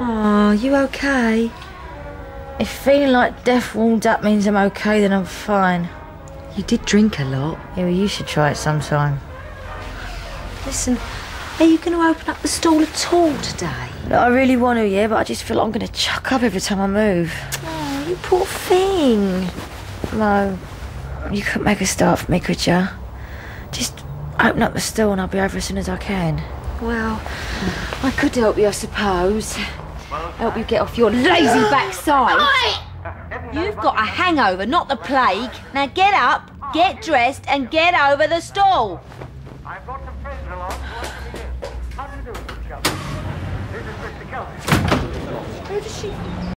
are you okay? If feeling like death warmed up means I'm okay, then I'm fine. You did drink a lot. Yeah, well, you should try it sometime. Listen, are you going to open up the stall at all today? I really want to, yeah, but I just feel like I'm going to chuck up every time I move. Oh, you poor thing. No, you couldn't make a start for me, could you? Just open up the stall and I'll be over as soon as I can. Well, I could help you, I suppose. Help you get off your lazy backside. You've got a hangover, not the plague. Now get up, get dressed, and get over the stall. I've got some friends along who want to meet in. How do you do, good chap? This is Mr. Kelvin. Who does she?